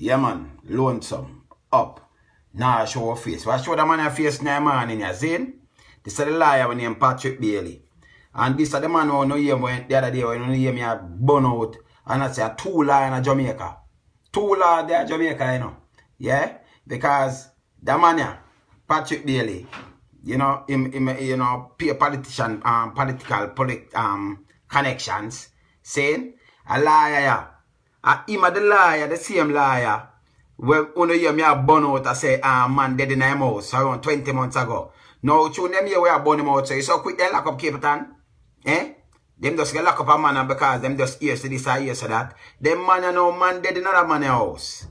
Yeah, man. Lonesome. Up. Nah, show her face. What show the man a face now, man, in your zine? This is the liar when named Patrick Bailey. And this is the man who no hear me the other day when you hear me a burn out. And I say a two liar in Jamaica. Two liar there Jamaica, you know. Yeah? Because the man Patrick Bailey, you know, him, him you know, politician, um, political polit, um, connections, saying, a liar, Uh, him a the liar, the same liar. When you hear me a burn out, I say, ah, man, dead in him house around 20 months ago. Now, through them here, we are burn him out, so you so quick, they lock up Capleton. Eh? Them just get lock up a man because them just hear to this or hear to that. Them man, you know, man dead in another man house.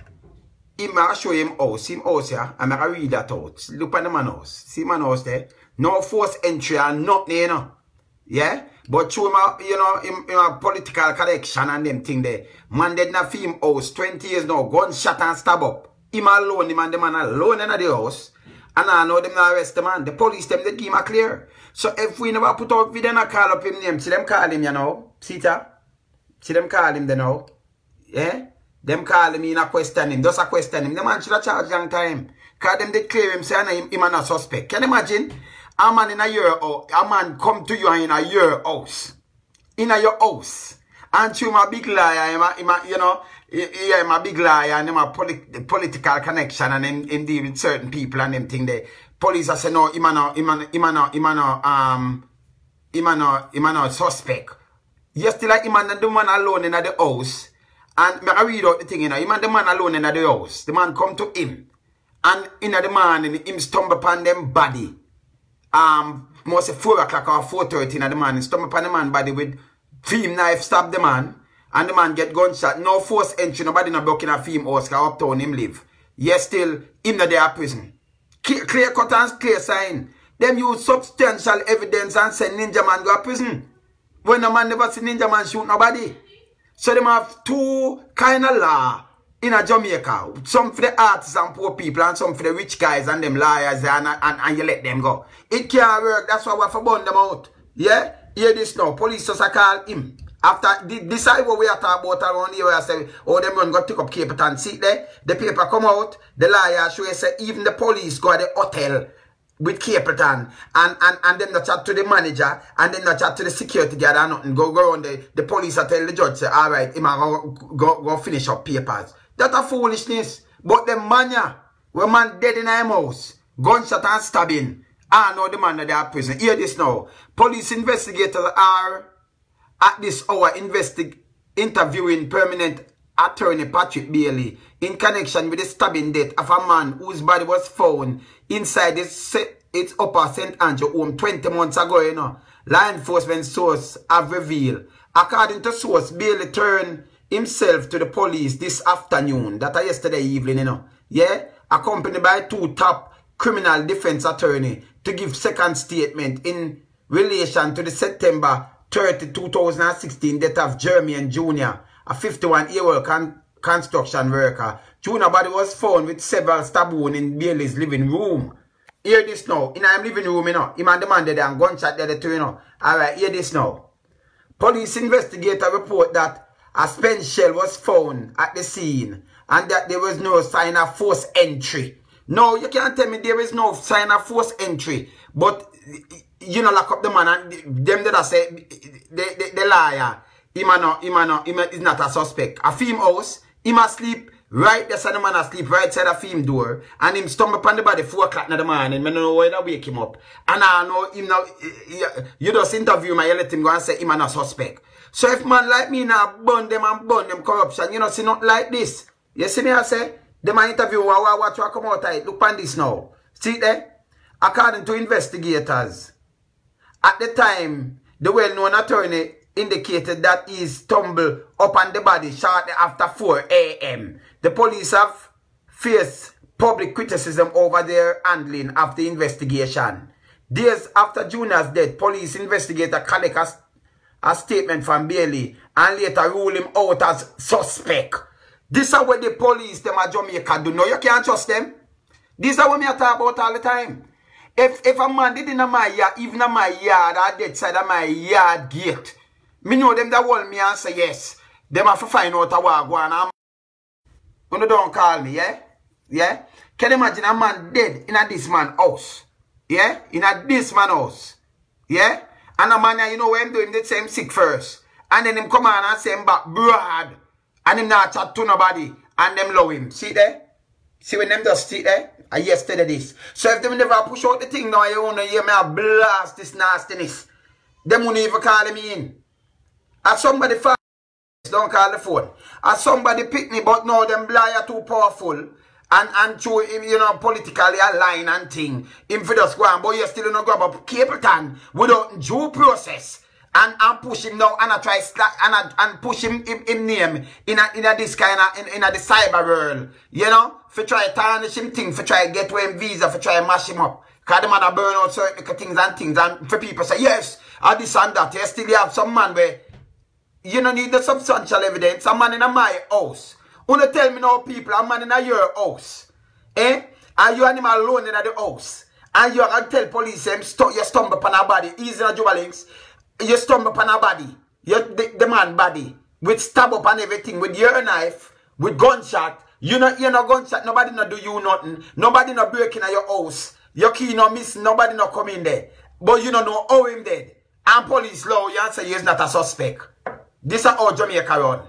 Him, I show him house, him house here, and I read that out. Look at the man house. See man house there? No force entry and nothing, you know. Yeah? But through my, you know, political collection and them thing there, man in a film house, 20 years now, gunshot and stab up. Him alone, him and the man alone in the house. And I know them not arrest the man. The police, them, they give him a clear. So if we never put out video and call up him name, see them call him, you know. See that? See them call him, they know. Yeah? Them call him in a question him, just a question him. The man should have charged long time. Cause them they clear him, say him, him a suspect. Can you imagine? A man in a year, oh, a man come to you in a year house. In a your house. And you a big liar, him a, him a, you know, yeah, I'm a big liar and him a polit political connection and him, him deal with certain people and them thing there. Police are say no, him a no, him a him a no, him a no, um, him a no, him a no suspect. You still like him and the man alone in the house. And me I read out the thing, you know, him and the man alone in the house. The man come to him. And in the man, him stumble upon them body. Um, say 4 o'clock or 4.30 in the man, stumble upon the man body with film knife, stab the man. And the man get gunshot. No force entry, nobody no broken a film house, cause uptown him live. Yes, still, him not there prison. Clear, clear cut and clear sign. Them use substantial evidence and send Ninjaman go to prison. When a man never see Ninjaman shoot nobody. So them have two kind of law in a Jamaica. Some for the artists and poor people and some for the rich guys and them liars and, and, and you let them go. It can't work. That's why we have to burn them out. Yeah? Hear this now. Police just call him. After is what we are talking about around here, I say, oh, them run got take up Capleton. See there, the paper come out, the liar show say even the police go to the hotel with Cape Town and, and, and them not chat to the manager and then not chat to the security guard and nothing. Go go on the, the police I tell the judge, say, all right, him go, go, go finish up papers. That's a foolishness. But the mania, when man dead in a house, gunshot and stabbing, ah, I know the man that they are prison. Hear this now. Police investigators are at this hour investig interviewing permanent attorney Patrick Bailey in connection with the stabbing death of a man whose body was found inside its, its upper St. Andrew home 20 months ago, you know. Law enforcement source have revealed. According to source, Bailey turned himself to the police this afternoon, that are yesterday evening, you know. Yeah? Accompanied by two top criminal defense attorney to give second statement in relation to the September 30, 2016 death of Jeremy and Jr., a 51-year-old con construction worker. Junior body was found with several stab wounds in Bailey's living room. Hear this now. In our living room, you know. Him and man there and gunshot there too, you know. Alright, hear this now. Police investigator report that a spent shell was found at the scene and that there was no sign of force entry. No, you can't tell me there is no sign of force entry. But you know, lock up the man and them that I say, the, the, the liar, him a no, him a no, him is not a suspect. A film house, him asleep right there, so the man asleep right side the film door, and him stumble upon the body 4 o'clock in the morning, I don't know where to wake him up. And I know him now, you just interview him and let him go and say him a suspect. So if man like me now burn them and burn them corruption, you know, see not like this. You see me I say, them a interview, what, what, what come out of it, look on this now. See there? According to investigators, at the time, the well-known attorney indicated that he stumbled upon the body shortly after 4 a.m. The police have faced public criticism over their handling of the investigation. Days after Junior's death, police investigator collect a, statement from Bailey and later rule him out as suspect. This is what the police, them at Jamaica do. No, you can't trust them. This is what me talk about all the time. If if a man did in my yard, even in my yard, or dead side of my yard gate, me know them that want me and say yes. Them have to find out a what go on. When don't call me, yeah? Yeah? Can you imagine a man dead in a this man house? Yeah? In a this man house. Yeah? And a man, you know, when him doing the same sick first. And then him come on and say him back broad. And him not chat to nobody. And them love him. See there? See when them just sit there? I yesterday this. So if them never push out the thing now, you wanna hear me blast this nastiness. Them won't even call me in. As somebody don't call the phone. As somebody pick me, but no, them blind are too powerful and and to him, you know, politically aligned and thing. Him for go on, but you still not grab up Capleton without due process. And, and push him now and I try and I, and push him in, in name in a, in a this kind of in, in a the cyber world. You know? For try tarnish him thing, for try to get him visa, for try mash him up. Cause the man a burn out certain things and things and for people say, yes, I this and that. You still have some man where you don't need the substantial evidence. A man in a my house Wanna tell me now, people, a man in your house, eh? And you animal alone in the house. And you can tell police st you stumble upon a body. Easy na links. You stumble upon a body. You, the, the man body. With stab up and everything. With your knife. With gunshot. You know, you know gunshot. Nobody no do you nothing. Nobody no breaking at your house. Your key no miss. Nobody no come in there. But you don't know how him dead. And police law, you answer he is not a suspect. This is how Jamaica run.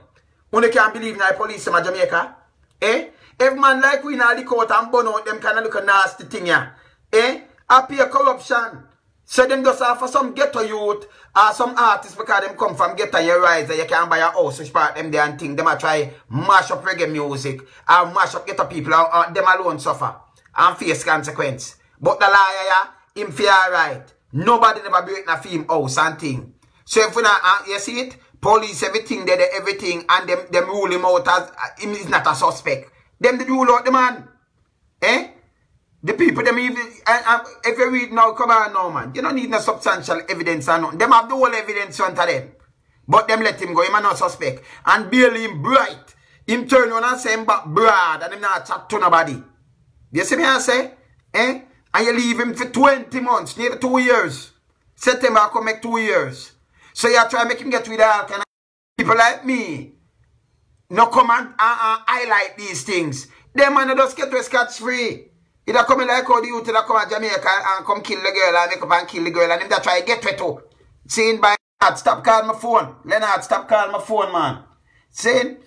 You can't believe in the police in Jamaica. Eh? If man like we now look out and burn out them kind of look a nasty thing yeah. Eh? Appear corruption. So them just offer some ghetto youth or some artists because them come from ghetto you rise you can buy a house which part them there and thing. Them a try mash up reggae music and mash up ghetto people and, and them alone suffer and face consequence. But the liar yeah, him fear right. Nobody never break na film house and thing. So if we not, uh, you see it? Police, everything, they, they everything, and them, them rule him out as, uh, him is not a suspect. Them they rule out the man. Eh? The people, them even, and, and if you read now, come on now, man. You don't need no substantial evidence or nothing. Them have the whole evidence front of them. But them let him go, him are not suspect. And bail him bright. Him turn on and say him back broad, and him not chat to nobody. You see me I say? Eh? And you leave him for 20 months, nearly two years. September come make two years. So you try to make him get rid of all kind of people like me. No come and uh, uh, highlight these things. Them man just get to scotch free. He da come like how the youth that come to Jamaica and come kill the girl and make up and kill the girl and him that try to get to too. Saying by Leonard, stop calling my phone. Leonard, stop calling my phone, man. Saying,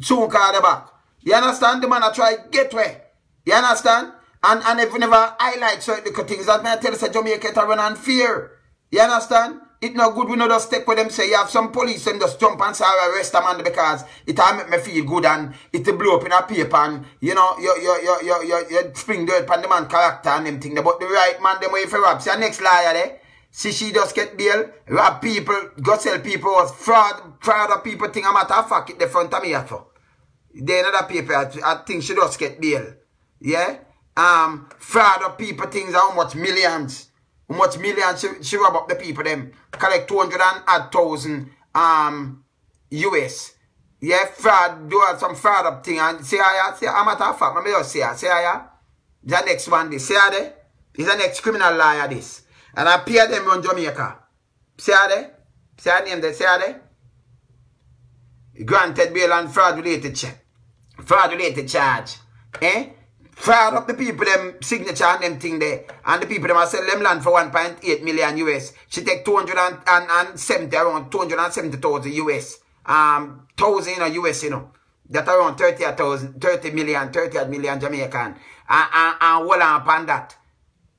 soon call the back. You understand? The man I try get to You understand? And and if never highlight certain things that may tell us Jamaica to run on fear. You understand? It no good we no just take with them say you have some police and just jump and say arrest a man because it all make me feel good and it blow up in a paper and you know you you you you you, you spring dirt on the man character and them thing. But the right man them way for rob. See next liar there. See she just get bail, rob people, go sell people was fraud, fraud of people think I'm at a fuck it the front of me for. Then another paper I, I think she just get bail. Yeah? Um fraud of people things how much millions. Much million she, she up the people them. Collect 200 and add thousand um US. Yeah, fraud, do some fraud up thing. And see I see I'm at fact. Let me just say See how The next one this. How there? Is the next criminal liar this. And I them on Jamaica. How there? See how name? See how there? Granted bail and fraud related charge. Fraud related charge. Eh? Fire up the people, them signature and them thing there. And the people, them are sell them land for 1.8 million US. She take 270, around 270,000 US. Um, thousand, you know, US, you know. That around 30,000, 30 million, 30 million Jamaican. And, and, and well upon that.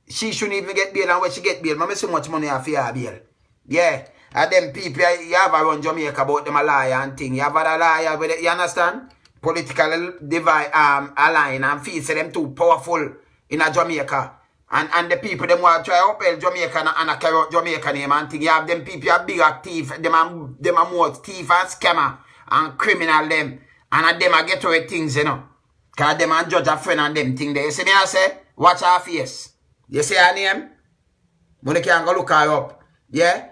She shouldn't even get bail. And when she get bail, mama so much money off her bail. Yeah. And them people, you have around Jamaica about them a liar and thing. You have a liar you understand? Political divide um align and feel say them too powerful in a Jamaica. And and the people them want to try help Jamaica and, and a carry out Jamaica name and thing. You have them people are bigger thief, them are them are more thief and scammer and criminal them. And a them are get away things, you know. Cause them and judge a friend and them thing there. You see me I say, watch our face. You see her name? Money can go look her up. Yeah?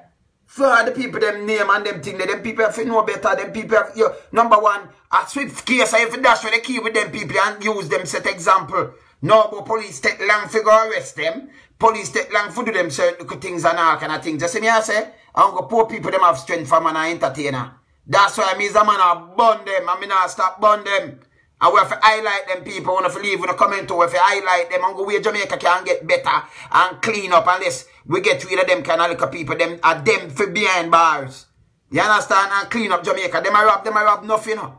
For the people them name and them thing, them people have to know better. Them people have, you, number one, a swift case, I have to dash with the key with them people and use them set example. No, but police take long to go arrest them. Police take long to do them certain things and all kind of things. Just see me I say, I'm going poor people them have strength for man and entertainer. That's why me as a man I burn them and me not stop burn them. And we have to highlight them people. We have to leave in the comment. We have to highlight them and go where Jamaica can get better and clean up unless we get rid of them kind of little people. Them are them for behind bars. You understand? And clean up Jamaica. Them are rob, them are rob nothing. You know?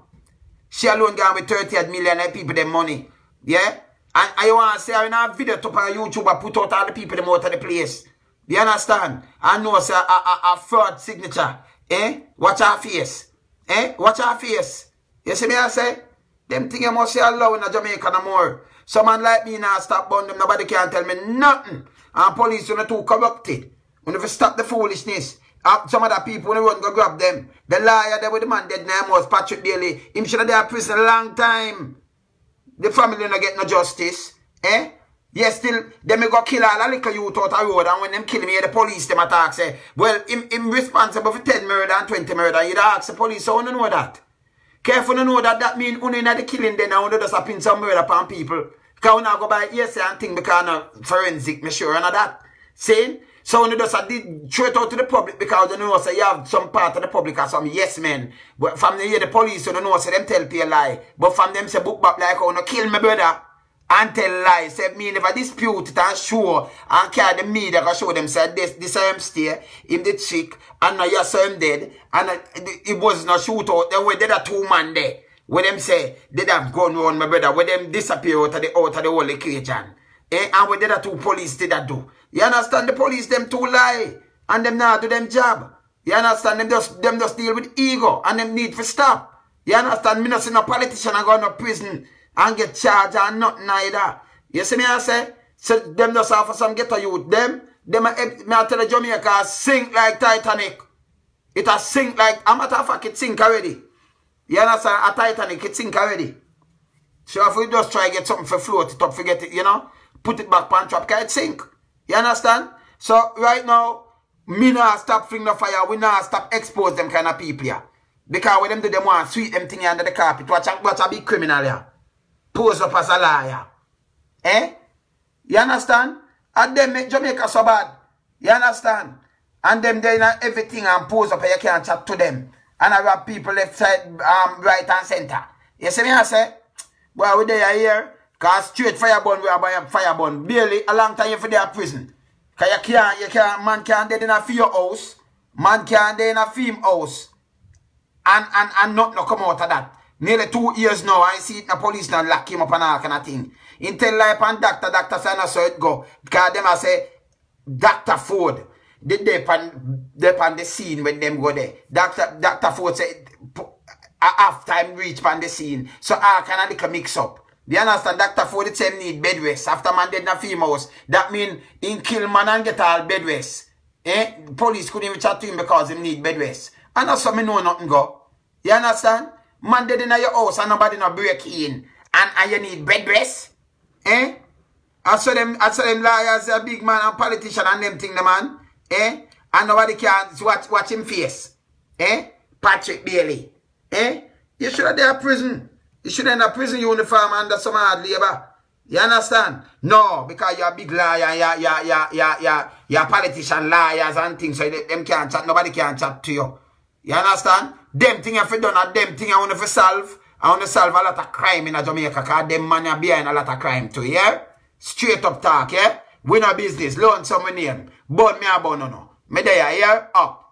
She alone gone with 30 million people them money. Yeah? And I want to say, I have video to on YouTube, I put out all the people them out of the place. You understand? I know a, a, a, a fraud signature. Eh? Watch our face. Eh? Watch our face. You see me I say? Them thing you must say allow in Jamaica no more. Some man like me now stop burn them, nobody can tell me nothing. And police are too corrupted. We never stop the foolishness. Some other people when run go grab them. The liar there with the man dead name was Patrick Bailey. Him should have been in prison a long time. The family not get no justice. Eh? Yes, still, them go kill all the little youth out the road, and when them kill me, the police them attack say, well, him, him responsible for 10 murder and 20 murder. You'd ask the police, how you know that? Careful to know that that mean only not the killing then, and just happen some murder upon people. Because when I go by yes and thing because of forensic, me sure, and that. Saying, so you just did straight out to the public because you know say you have some part of the public or some yes men. But from the, the police, you know, say them tell people lie. But from them say book back like, oh, no, kill my brother and tell lies. Say me never dispute it and show and carry the media can show them say this this I am stay him the chick and now saw him dead and uh, it was not shoot out. Then we did a two man there. Where them say they have gone round my brother. Where them disappear out of the out of the whole equation. Eh? And did a two police did that do. You understand the police them two lie and them now do them job. You understand them just them just deal with ego and them need to stop. You understand me not see no politician and go to prison and get charged and nothing either. You see me I say? So them just offer some ghetto youth. Them, them, eh, me I tell the Jamaica sink like Titanic. It has sink like, a matter of fact, it sink already. You understand? A Titanic, it sink already. So if we just try get something for float it up, forget it, you know? Put it back pan trap, can it sink? You understand? So right now, me not stop fling the fire, we not stop expose them kind of people here. Because when them do them want sweep them thing under the carpet, watch, watch a big criminal here pose up as a liar. Eh? You understand? And them make Jamaica so bad. You understand? And them they know everything and pose up and you can't chat to them. And I have people left side, um, right and center. You see me I say? Well, we there here. Cause straight fire burn, we have fire burn. Barely a long time for their prison. Cause you can't, you can't, man can't dead in a fear house. Man can't dead in a house. And, and, and not no come out of that. Nearly two years now, I see the police now lock him up and all kind of thing. In tell life and doctor, doctor say so it go. Because them I say, Dr. Ford, they they pan the scene when them go there. Dr. Dr. Ford say, half time reach pan the scene. So all kind of little mix up. You understand? Dr. Ford it say need bed rest. After man dead in a females. That mean in kill man and get all bed rest. Eh? Police couldn't even chat to him because he need bed rest. And that's me know nothing go. You understand? Man dead in your house and nobody no break in. And, and you need bed rest. Eh? I saw them, I saw them liars, a big man and politician and them thing, the man. Eh? And nobody can watch, watch him face. Eh? Patrick Bailey. Eh? You should have there prison. You should have a prison uniform under some hard labor. You understand? No, because you're a big liar, you're, you're, you're, you're, you're, you're politician liars and things, so them can't chat, nobody can chat to you. You understand? Them thing have done and them thing I want to solve. I want to solve a lot of crime in Jamaica because them man are behind a lot of crime too, yeah? Straight up talk, yeah? No business, loan some name. But me a bun no no. Me there, yeah? Up.